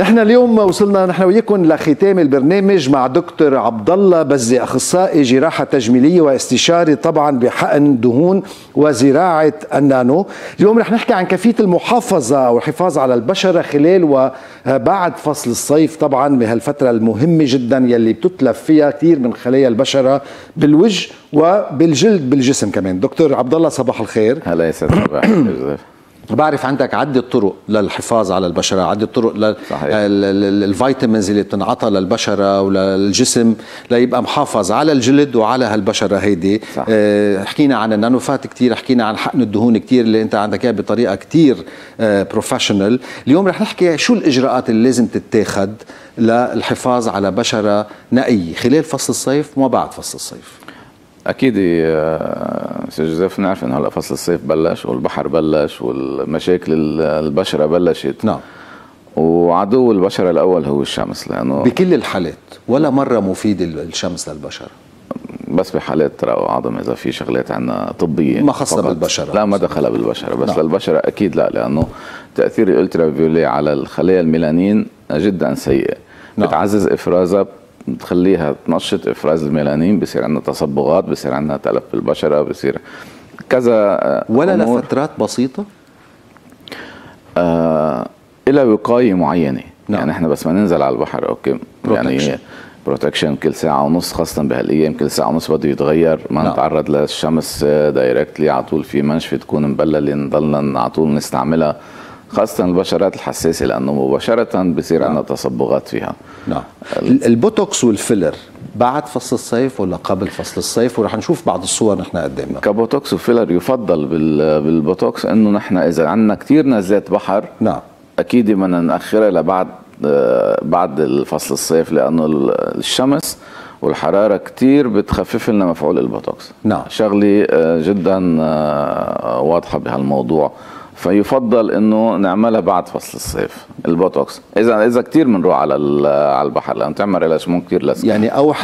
نحن اليوم وصلنا نحن وياكم لختام البرنامج مع دكتور عبد الله بزي أخصائي جراحة تجميلية واستشاري طبعا بحقن دهون وزراعة النانو، اليوم رح نحكي عن كيفية المحافظة أو الحفاظ على البشره خلال وبعد فصل الصيف طبعا بهالفترة المهمة جدا يلي بتتلف فيها كثير من خلايا البشره بالوجه وبالجلد بالجسم كمان، دكتور عبد الله صباح الخير. هلا يا سيد صباح. بعرف عندك عدة طرق للحفاظ على البشرة عدة طرق لل vitamins اللي بتنعطى للبشرة وللجسم ليبقى محافظ على الجلد وعلى هالبشرة هيدي. صح. آه حكينا عن ال nanofat كتير حكينا عن حقن الدهون كتير اللي انت عندك اياه بطريقة كتير آه professional اليوم رح نحكي شو الإجراءات اللي لازم تتاخد للحفاظ على بشرة نقية. خلال فصل الصيف وما بعد فصل الصيف. أكيد أستاذ جوزيف نعرف انه هلا فصل الصيف بلش والبحر بلش والمشاكل البشرة بلشت. نعم. وعدو البشرة الأول هو الشمس لأنه بكل الحالات ولا مرة مفيد الشمس للبشره بس بحالات ترى عظم إذا في شغلات عندنا طبية ما خاصة بالبشرة. لا ما دخلها بالبشرة بس نعم. للبشرة أكيد لا لأنه تأثير ال ultraviolet على الخلايا الميلانين جدا سيء. نعم. بتعزز إفرازها بتخليها تنشط إفراز الميلانين بصير عندنا تصبغات بصير عندنا تلف بالبشره بصير كذا آه، ولا لفترات بسيطة آه إلى وقاية معينة نعم. يعني إحنا بس ما ننزل على البحر okay protection. يعني protection كل ساعة ونص خاصة بهالأيام كل ساعة ونص بده يتغير ما نعم. نتعرض للشمس directly على طول في منشفة تكون مبللة نضلنا على طول نستعملها خاصة البشرات الحساسة لأنه مباشرة بصير عندنا تصبغات فيها. نعم. البوتوكس والفيلر بعد فصل الصيف ولا قبل فصل الصيف؟ ورح نشوف بعض الصور نحن قدامنا كبوتوكس وفيلر يفضل بالبوتوكس إنه نحن إذا عندنا كثير نزلات بحر نعم. أكيد بدنا نأخرها لبعد آه، بعد فصل الصيف لأنه الشمس والحرارة كثير بتخفف لنا مفعول البوتوكس. نعم. شغلة آه، جدا آه، واضحة بهالموضوع. فيفضل إنه نعملها بعد فصل الصيف البوتوكس. إذا إذا كثير بنروح على على البحر لأنه تعمل ريلاشمون كثير لسه يعني أو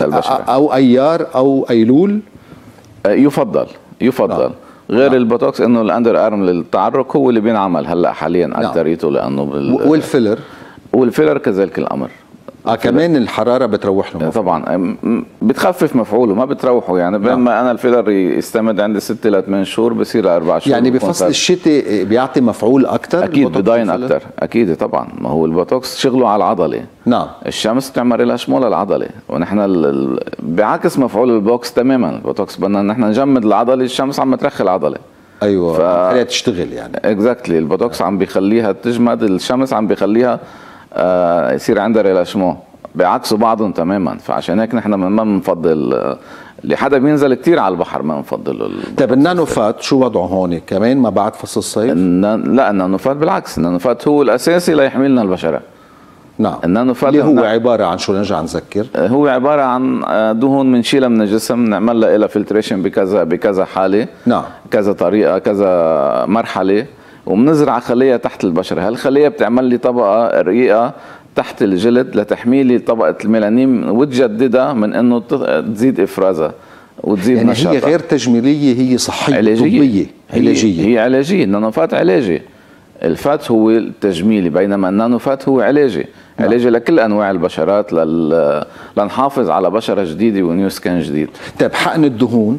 أو أيار أو أيلول؟ آه، يفضل يفضل. آه. غير آه. البوتوكس إنه الأندر أرم للتعرق هو اللي بينعمل هلأ حاليا نعم. اكثريته لأنه بال... والفيلر؟ والفيلر كذلك الأمر. آه كمان الحرارة بتروح له. طبعا. بتخفف مفعوله ما بتروحه. يعني بينما نعم. أنا الفيلر يستمد عندي 6 ل 8 شهور بصير ل 4 شهور يعني بفصل الشتاء بيعطي مفعول أكثر أكيد بداين أكثر أكيد طبعا. ما هو البوتوكس شغله على العضلة. نعم. الشمس بتعمل لها شمول العضلة. ونحن ال... بعكس مفعول البوكس تماما. البوتوكس بدنا نحن نجمد العضلة الشمس عم ترخي العضلة. أيوه. ف... خليها تشتغل يعني. exactly البوتوكس عم بيخليها تجمد الشمس عم بيخليها آه يصير عندها relâchement بعكسوا بعضهم تماما. فعشان هيك نحن ما بنفضل اللي حدا بينزل كثير على البحر ما بنفضل طيب ال nanofat شو وضعه هون كمان؟ ما بعد فصل الصيف؟ لا ال nanofat بالعكس. ال nanofat هو الأساسي ليحملنا البشرة. نعم. ال nanofat اللي هو عبارة عن شو نرجع نذكر؟ هو عبارة عن دهون بنشيلها من الجسم نعمل لها filtration بكذا بكذا حالة. نعم. كذا طريقة كذا مرحلة. وبنزرع خلية تحت البشرة هالخلية بتعمل لي طبقة رقيقة تحت الجلد لتحميل طبقة الميلانين وتجددها من إنه تزيد إفرازها وتزيد يعني نشاطها. هي غير تجميلية هي صحية علاجية. طبية علاجية هي, هي علاجيه النانوفات علاجي الفات هو التجميلي بينما النانوفات هو علاجي نعم. علاجي لكل أنواع البشرات لل... لنحافظ على بشرة جديدة ونيو سكان جديد طيب حقن الدهون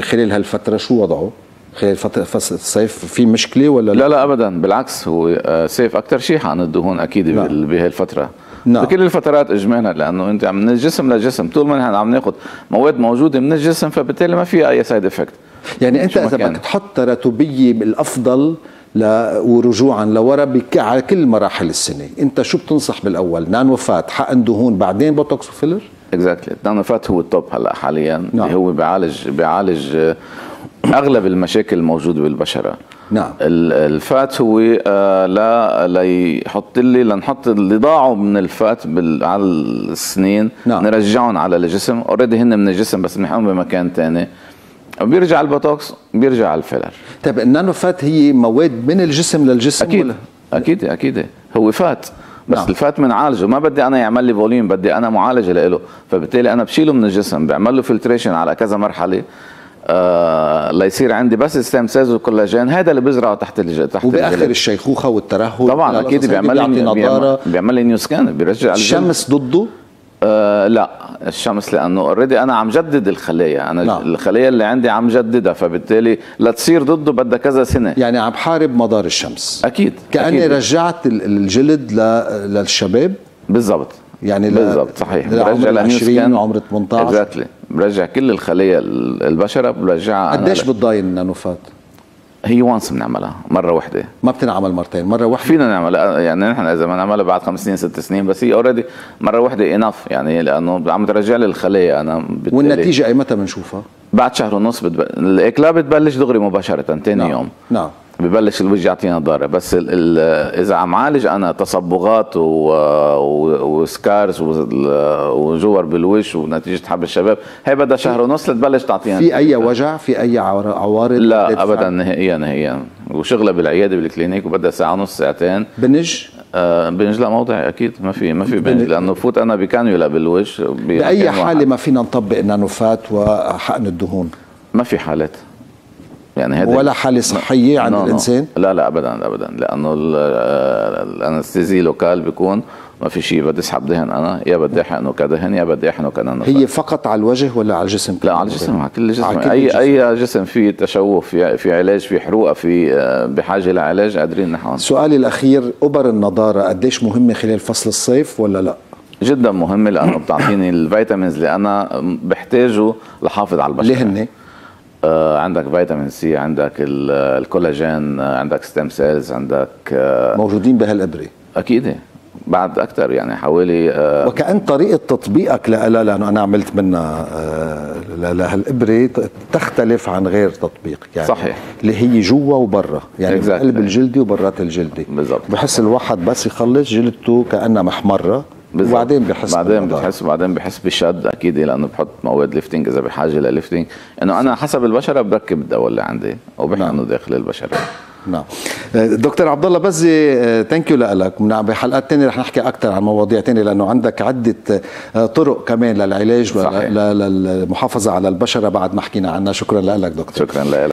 خلال هالفترة شو وضعه؟ خلال فترة فصل الصيف في مشكلة ولا لا؟ لا أبدا. بالعكس هو صيف أكثر شيء عن الدهون أكيد نعم. بهالفترة. نعم. بكل الفترات اجمالا لأنه أنت من الجسم للجسم طول ما نحن عم ناخذ مواد موجودة من الجسم فبالتالي ما في أي side effect يعني أنت إذا بدك تحط تراتبية بالأفضل ل... ورجوعا لورا بك... على كل مراحل السنة. أنت شو بتنصح بالأول؟ nanofat حقن دهون بعدين بوتوكس وفيلر؟ exactly ال nanofat هو ال top هلأ حاليا. نعم. هو بيعالج بيعالج أغلب المشاكل الموجوده بالبشرة. نعم. ال fat هو آه لا ليحط لي لنحط اللي ضاعوا من ال fat على السنين. نعم. نرجعهم على الجسم. already هن من الجسم بس بنحطهم بمكان ثاني بيرجع البوتوكس بيرجع الفيلر. طيب ال nanofat هي مواد من الجسم للجسم أكيد. ولا؟ أكيد أكيد. هو fat بس نعم. ال fat بنعالجه ما بدي أنا يعمل لي volume بدي أنا معالجة له فبالتالي أنا بشيله من الجسم بعمل له filtration على كذا مرحلة. آه ليصير عندي بس stem cells وكولاجين هذا اللي بزرعه تحت الج... تحت وبآخر الجلد. الشيخوخة والترهل طبعا أكيد بيعمل لي نضارة بيعمل, لي new skin بيرجع. الشمس ضده آه لا الشمس لأنه already أنا عم جدد الخلايا أنا نعم. نعم. الخلايا اللي عندي عم جددها فبالتالي لتصير ضده بدها كذا سنة يعني عم بحارب مدار الشمس أكيد كأني أكيد. رجعت ال- الجلد ل- للشباب بالضبط يعني بالضبط صحيح لعمر برجع ل new 20 skin. وعمر 18 exactly برجع كل الخلايا ال- البشرة برجعها قديش بتضاين ال nanofat؟ هي once بنعملها مرة واحدة ما بتنعمل مرتين مرة واحدة فينا نعملها يعني نحن إذا ما نعملها بعد خمس سنين ست سنين بس هي already مرة واحدة enough يعني لأنه عم ترجع لي الخلايا أنا بالتالي والنتيجة اي متى بنشوفها؟ بعد شهر ونص بتب... ال éclat بتبلش دغري مباشرة ثاني نعم. يوم نعم ببلش الوجه يعطينا ضاره بس ال ال إذا عم عالج أنا تصبغات. وسكارز وجور بالوش ونتيجة حب الشباب هي بدها شهر ونص لتبلش تعطينا في أي وجع؟ في أي عوار- عوارض؟ لا؟ ابدا نهائيا نهائيا. وشغلة بالعيادة بالكلينيك وبدها ساعة ونص ساعتين. بنج؟ آه بنج لا موضعي أكيد ما في ما في بنج. بن- لأنه بفوت أنا بكانيولا بالوجه بأي حالة. ما فينا نطبق النانوفات وحقن الدهون؟ ما في حالات. يعني هذا ولا حالة صحية عند no- no. الإنسان؟ لا لا ابدا ابدا. لأنه ال- ال anesthésie locale بيكون ما في شيء بدي أسحب دهن أنا. يا بدي احقنه كدهن يا بدي احقنه كنانو هي فقط على الوجه ولا على الجسم؟ لا على الجسم على كل الجسم. على كل اي الجسم. أي جسم فيه تشوه في في علاج في حروقه في آه، بحاجة لعلاج قادرين نحن سؤالي الأخير أبر النضارة قديش مهمة خلال فصل الصيف ولا لا؟ جدا مهمة لأنه بتعطيني ال vitamins اللي أنا بحتاجه لحافظ على البشرة. ليه هن؟ آه، عندك vitamin C عندك ال- الكولاجين آه، عندك stem cells عندك آه، موجودين بهالابره أكيد بعد أكثر يعني حوالي وكأن طريقة تطبيقك لها لأنه أنا عملت منها ل- لهالإبرة ت- تختلف عن غير تطبيق يعني صحيح. اللي هي جوا وبرا يعني Exactly. قلب الجلدي وبرات الجلدي بالضبط. بحس الواحد بس يخلص جلدته كأنها محمرة بالضبط. وبعدين بحس بعدين بالوضع. بتحس بعدين بحس بشد أكيد لأنه بحط مواد lifting إذا بحاجة لل lifting إنه أنا حسب البشرة بركب الدواء اللي عندي وبحقنه نعم. داخل البشرة نعم دكتور عبد الله بزي thank you لك من- بحلقات ثانية رح نحكي أكثر عن مواضيع ثانية لأنه عندك عدة آه، طرق كمان للعلاج صحيح. وللمحافظه على البشرة بعد ما حكينا عنها شكرا لك دكتور شكرا لك